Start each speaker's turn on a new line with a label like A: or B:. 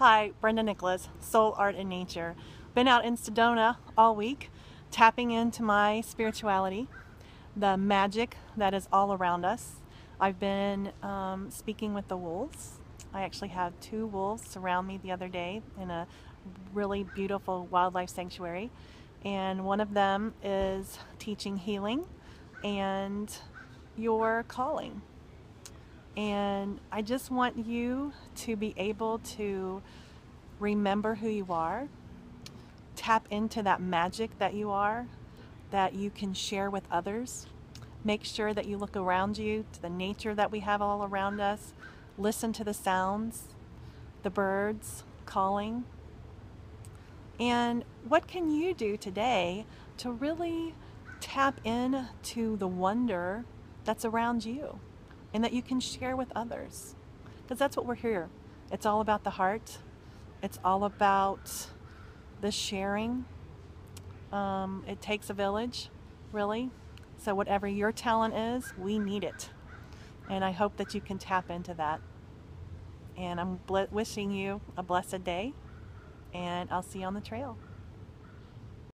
A: Hi, Brenda Nickolaus, Soul Art and Nature. Been out in Sedona all week, tapping into my spirituality, the magic that is all around us. I've been um, speaking with the wolves. I actually had two wolves surround me the other day in a really beautiful wildlife sanctuary, and one of them is teaching healing and your calling. And I just want you to be able to remember who you are, tap into that magic that you are, that you can share with others. Make sure that you look around you to the nature that we have all around us. Listen to the sounds, the birds calling. And what can you do today to really tap into the wonder that's around you? And that you can share with others. Because that's what we're here. It's all about the heart, it's all about the sharing. Um, it takes a village, really. So, whatever your talent is, we need it. And I hope that you can tap into that. And I'm wishing you a blessed day, and I'll see you on the trail.